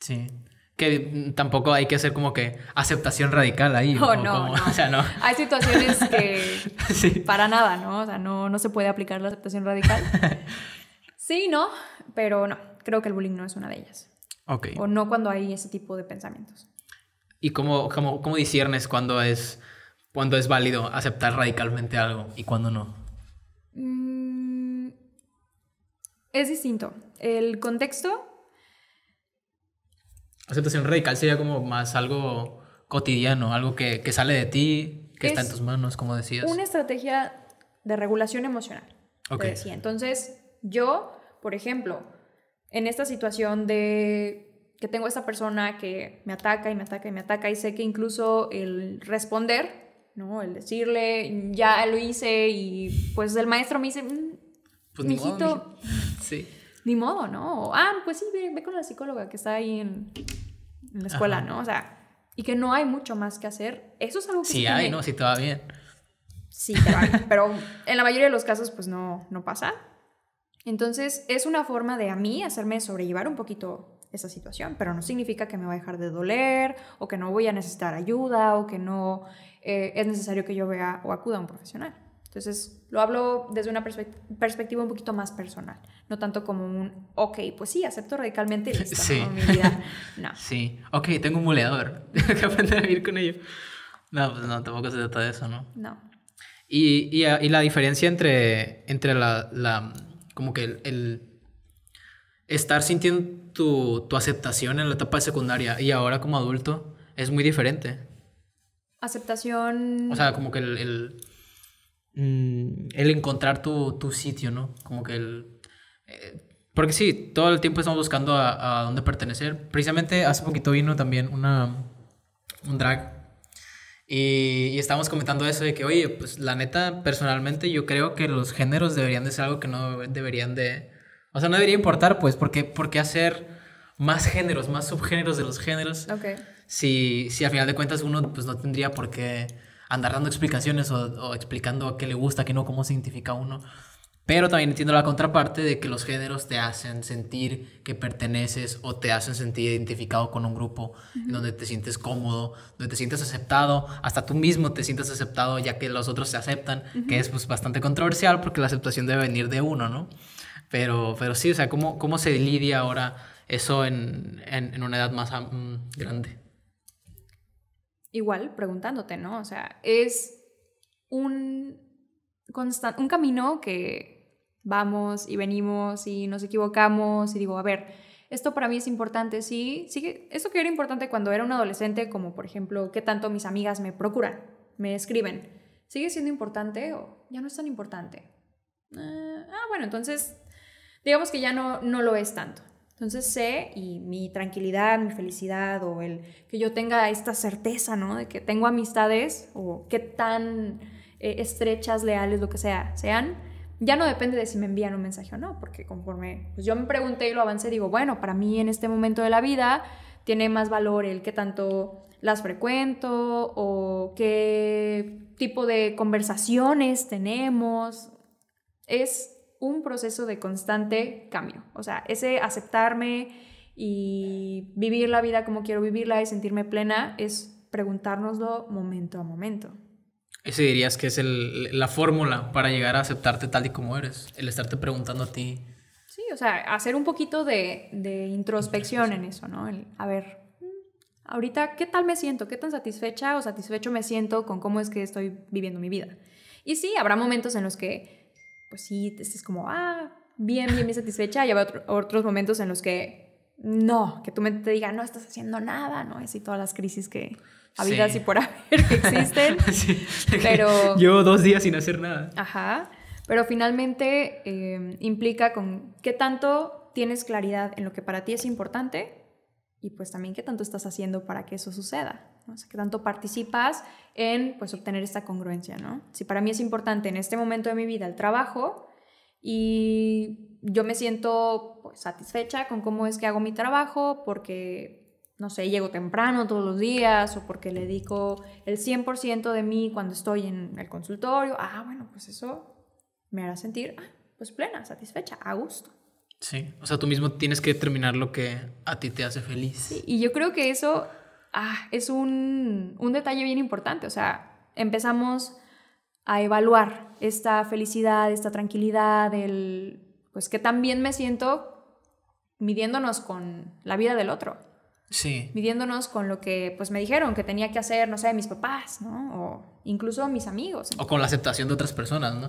Sí. Que tampoco hay que hacer como que aceptación radical ahí. Oh, no, no. O sea, no. Hay situaciones que para nada, ¿no? O sea, no, no se puede aplicar la aceptación radical. sí, no, pero no. Creo que el bullying no es una de ellas. Ok. O no cuando hay ese tipo de pensamientos. ¿Y cómo, cómo, cómo disiernes cuando es, cuando es válido aceptar radicalmente algo y cuando no? Mm, es distinto. El contexto Aceptación radical sería como más algo cotidiano, algo que, que sale de ti, que está en tus manos, como decías. Una estrategia de regulación emocional. Ok. Decía. Entonces, yo, por ejemplo, en esta situación de que tengo esta persona que me ataca y me ataca y me ataca y sé que incluso el responder, ¿no? El decirle, ya lo hice y pues el maestro me dice, mm, pues mijito, sí. ni modo, ¿no? ah, pues sí, ve, con la psicóloga que está ahí en, en la escuela, ¿no? O sea, y que no hay mucho más que hacer. Eso es algo que sí hay, ¿no? Sí te va bien. Sí te va bien, pero en la mayoría de los casos pues no, no pasa. Entonces es una forma de a mí hacerme sobrellevar un poquito esa situación, pero no significa que me va a dejar de doler o que no voy a necesitar ayuda o que no eh, es necesario que yo vea o acuda a un profesional. Entonces, lo hablo desde una perspectiva un poquito más personal, no tanto como un, ok, pues sí, acepto radicalmente listo, sí. ¿no? mi vida. No. Sí, ok, tengo un muleador, tengo que aprender a vivir con ello. No, pues no, tampoco se trata de eso, ¿no? No. Y, y, y la diferencia entre, entre la, la como que el, estar sintiendo tu, tu aceptación en la etapa de secundaria y ahora como adulto es muy diferente. Aceptación. O sea, como que el Mm, el encontrar tu, tu, sitio, ¿no? Como que el... Eh, porque sí, todo el tiempo estamos buscando a, a, dónde pertenecer. Precisamente hace poquito vino también una, un drag y, y, estábamos comentando eso de que, oye, pues la neta, personalmente yo creo que los géneros deberían de ser algo que no deberían de... O sea, no debería importar, pues, porque ¿por qué hacer más géneros, más subgéneros de los géneros? Okay. Si, si al final de cuentas uno pues no tendría por qué andar dando explicaciones o, explicando qué le gusta, qué no, cómo se identifica uno. Pero también entiendo la contraparte de que los géneros te hacen sentir que perteneces o te hacen sentir identificado con un grupo en donde te sientes cómodo, donde te sientes aceptado, hasta tú mismo te sientes aceptado ya que los otros te aceptan, que es pues, bastante controversial porque la aceptación debe venir de uno, ¿no? Pero, pero sí, o sea, ¿cómo, cómo se lidia ahora eso en, en, en una edad más mm, grande? Igual preguntándote, ¿no? O sea, es un, un camino que vamos y venimos y nos equivocamos y digo, a ver, esto para mí es importante, sí, sí, esto que era importante cuando era un adolescente, como por ejemplo, qué tanto mis amigas me procuran, me escriben, ¿sigue siendo importante o ya no es tan importante? ah, ah bueno, entonces, digamos que ya no, no lo es tanto. Entonces sé y mi tranquilidad, mi felicidad o el que yo tenga esta certeza, ¿no? De que tengo amistades o qué tan eh, estrechas, leales, lo que sea, sean, ya no depende de si me envían un mensaje o no, porque conforme pues yo me pregunté y lo avancé, digo, bueno, para mí en este momento de la vida tiene más valor el qué tanto las frecuento o qué tipo de conversaciones tenemos. Es un proceso de constante cambio. O sea, ese aceptarme y vivir la vida como quiero vivirla y sentirme plena es preguntárnoslo momento a momento. Ese dirías que es la fórmula para llegar a aceptarte tal y como eres, el estarte preguntando a ti. Sí, o sea, hacer un poquito de, introspección en eso, ¿no? a ver, mm, ahorita, ¿qué tal me siento? ¿Qué tan satisfecha o satisfecho me siento con cómo es que estoy viviendo mi vida? Y sí, habrá momentos en los que pues sí, estés como, ah, bien, bien, bien satisfecha. Y habrá otros momentos en los que no, que tu mente te diga, no estás haciendo nada, ¿no? Así todas las crisis que habidas y por haber que existen. sí. Pero... Llevo dos días sin hacer nada. Ajá. Pero finalmente em, implica con qué tanto tienes claridad en lo que para ti es importante y pues también qué tanto estás haciendo para que eso suceda. O sea, qué tanto participas en pues obtener esta congruencia, ¿no? Si para mí es importante en este momento de mi vida el trabajo y yo me siento pues, satisfecha con cómo es que hago mi trabajo porque, no sé, llego temprano todos los días o porque le dedico el 100% de mí cuando estoy en el consultorio, ah, bueno, pues eso me hará sentir ah, pues plena, satisfecha, a gusto. Sí, o sea, tú mismo tienes que determinar lo que a ti te hace feliz. Sí, y yo creo que eso ah, es un, un detalle bien importante, o sea, empezamos a evaluar esta felicidad, esta tranquilidad, el, pues que también me siento midiéndonos con la vida del otro. Sí. Midiéndonos con lo que pues me dijeron que tenía que hacer, no sé, mis papás, ¿no? O incluso mis amigos. O con la aceptación de otras personas, ¿no?